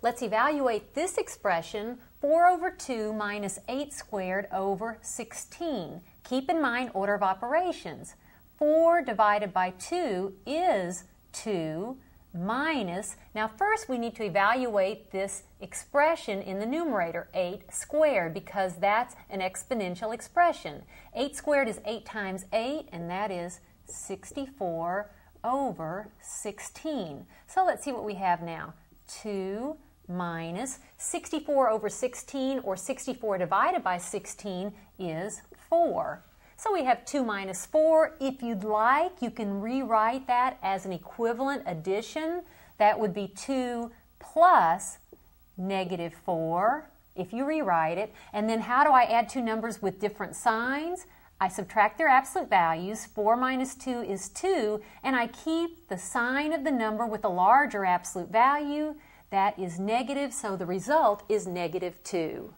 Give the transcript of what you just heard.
Let's evaluate this expression 4 over 2 minus 8 squared over 16. Keep in mind order of operations. 4 divided by 2 is 2 minus, now first we need to evaluate this expression in the numerator, 8 squared, because that's an exponential expression. 8 squared is 8 times 8, and that is 64 over 16. So let's see what we have now. 2 minus 64 over 16, or 64 divided by 16, is 4. So we have 2 minus 4. If you'd like, you can rewrite that as an equivalent addition. That would be 2 plus negative 4 if you rewrite it. And then how do I add two numbers with different signs? I subtract their absolute values. 4 minus 2 is 2, and I keep the sign of the number with a larger absolute value. That is negative, so the result is negative 2.